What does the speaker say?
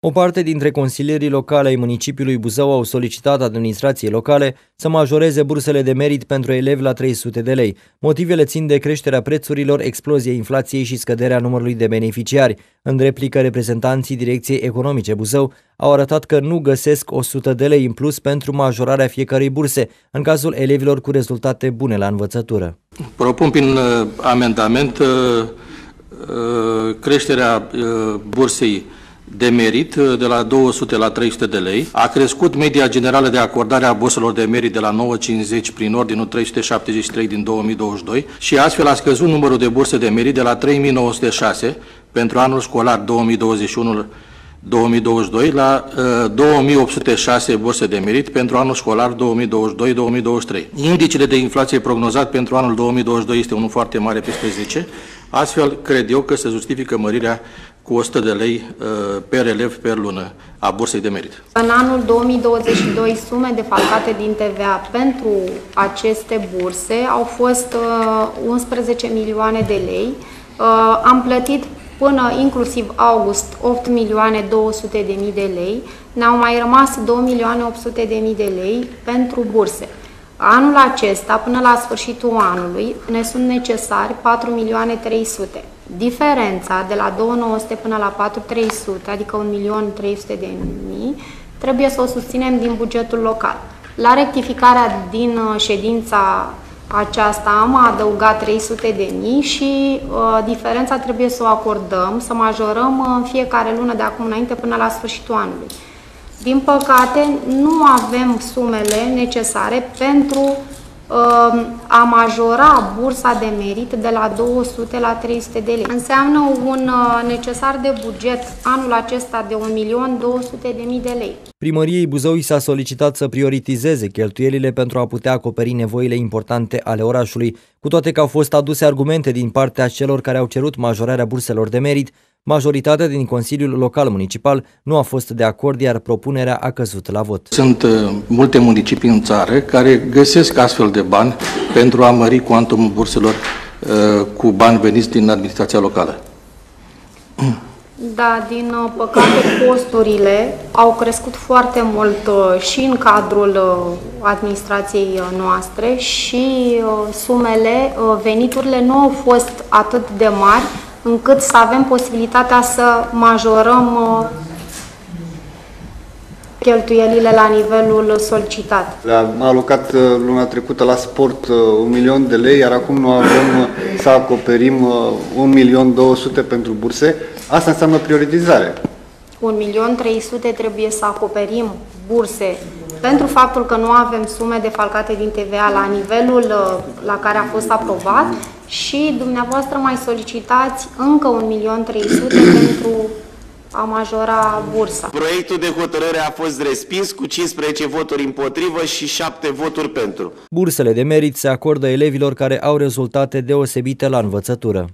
O parte dintre consilierii locale ai municipiului Buzău au solicitat administrației locale să majoreze bursele de merit pentru elevi la 300 de lei. Motivele țin de creșterea prețurilor, explozia inflației și scăderea numărului de beneficiari. În replică, reprezentanții Direcției Economice Buzău au arătat că nu găsesc 100 de lei în plus pentru majorarea fiecărei burse, în cazul elevilor cu rezultate bune la învățătură. Propun prin uh, amendament uh, uh, creșterea bursei de merit uh, de la 200 la 300 de lei. A crescut media generală de acordare a burselor de merit de la 9,50 prin ordinul 373 din 2022 și astfel a scăzut numărul de burse de merit de la 3906 pentru anul școlar 2021 2022 la uh, 2806 burse de merit pentru anul școlar 2022-2023. Indicele de inflație prognozat pentru anul 2022 este unul foarte mare, peste 10, astfel cred eu că se justifică mărirea cu 100 de lei uh, per elev per lună a bursei de merit. În anul 2022, sume defalcate din TVA pentru aceste burse au fost uh, 11 milioane de lei. Uh, am plătit până inclusiv august 8 milioane 200 de mii de lei. Ne-au mai rămas 2 milioane 800 de mii de lei pentru burse. Anul acesta, până la sfârșitul anului, ne sunt necesari 4 milioane 300 Diferența de la 2900 până la 4300, adică 1.300.000, trebuie să o susținem din bugetul local. La rectificarea din uh, ședința aceasta am adăugat 300 de mii și uh, diferența trebuie să o acordăm, să majorăm uh, în fiecare lună de acum înainte până la sfârșitul anului. Din păcate, nu avem sumele necesare pentru a majora bursa de merit de la 200 la 300 de lei. Înseamnă un uh, necesar de buget anul acesta de 1.200.000 de lei. Primăriei Buzău s-a solicitat să prioritizeze cheltuielile pentru a putea acoperi nevoile importante ale orașului, cu toate că au fost aduse argumente din partea celor care au cerut majorarea burselor de merit, Majoritatea din Consiliul Local Municipal nu a fost de acord, iar propunerea a căzut la vot. Sunt uh, multe municipii în țară care găsesc astfel de bani pentru a mări cuantumul burselor uh, cu bani veniți din administrația locală. Da, din uh, păcate costurile au crescut foarte mult și în cadrul administrației noastre și sumele, veniturile nu au fost atât de mari încât să avem posibilitatea să majorăm uh, cheltuielile la nivelul solicitat. Am alocat uh, luna trecută la sport uh, un milion de lei, iar acum nu avem să acoperim un milion 200 pentru burse. Asta înseamnă prioritizare. Un milion 300 trebuie să acoperim burse pentru faptul că nu avem sume defalcate din TVA la nivelul la care a fost aprobat și dumneavoastră mai solicitați încă 1.300.000 pentru a majora bursa. Proiectul de hotărâre a fost respins cu 15 voturi împotrivă și 7 voturi pentru. Bursele de merit se acordă elevilor care au rezultate deosebite la învățătură.